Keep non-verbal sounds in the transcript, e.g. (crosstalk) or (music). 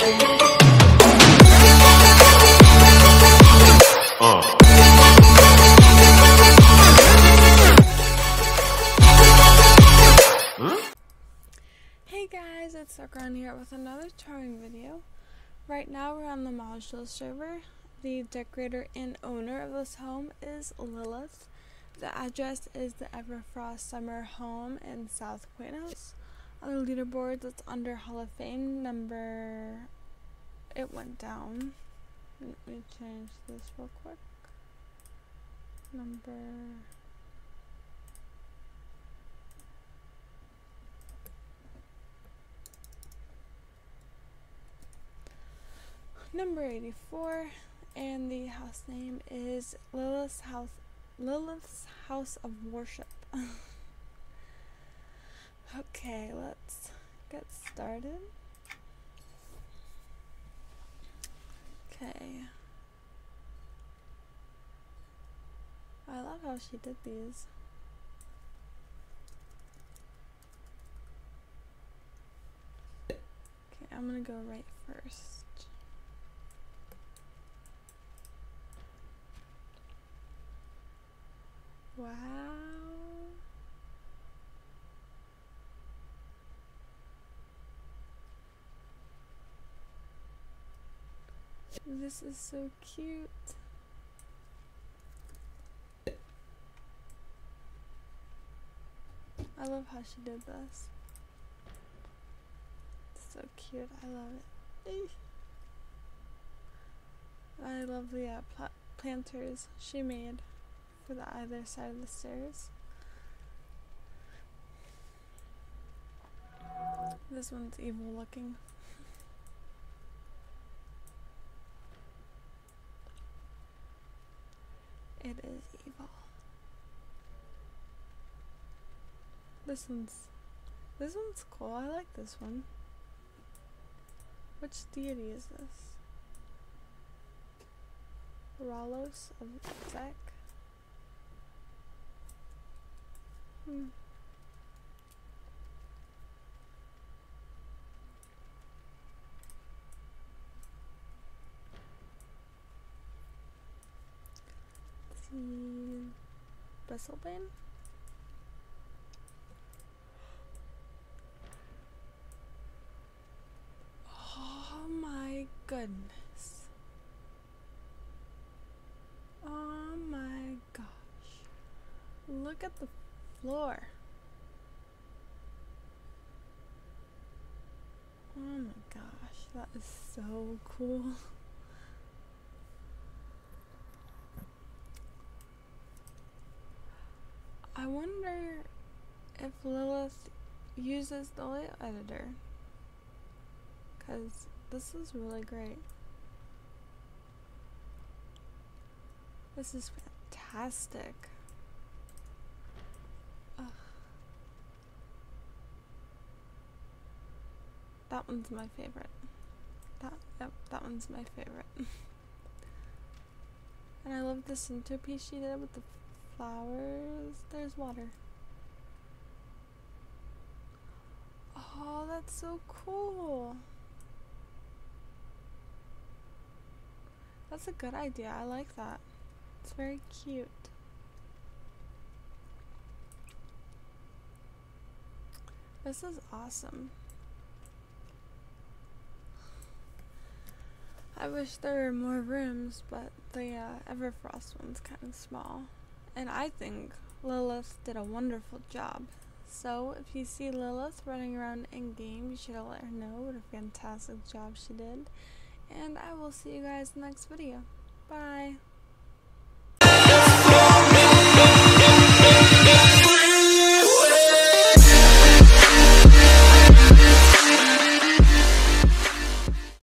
Hey guys, it's Sokaran here with another touring video. Right now we're on the Maj'Dul server. The decorator and owner of this home is Lilithe. The address is the Everfrost Summer Home in South Qeynos. On the leaderboards, it's under Hall of Fame number. It went down. Let me change this real quick. Number. Number 84, and the house name is Lilithe's House. Lilithe's House of Worship. (laughs) okay, let's get started. Okay. I love how she did these. Okay, I'm gonna go right first. Wow. This is so cute. I love how she did this. So cute. I love it. I love the uh, pla planters she made for the either side of the stairs. This one's evil looking. It is evil. This one's this one's cool. I like this one. Which deity is this? Rallos of Zek? Hmm. See Bristlebane? Oh my goodness. Oh my gosh. Look at the floor. Oh my gosh, that is so cool. (laughs) I wonder if Lilithe uses the layout editor. Because this is really great. This is fantastic. Ugh. That one's my favorite. That yep, that one's my favorite. (laughs) and I love the centerpiece she did with the flowers. There's water. Oh, that's so cool. That's a good idea. I like that. It's very cute. This is awesome. I wish there were more rooms, but the uh, Everfrost one's kind of small. And I think Lilithe did a wonderful job. So, if you see Lilithe running around in game, you should let her know what a fantastic job she did. And I will see you guys in the next video. Bye.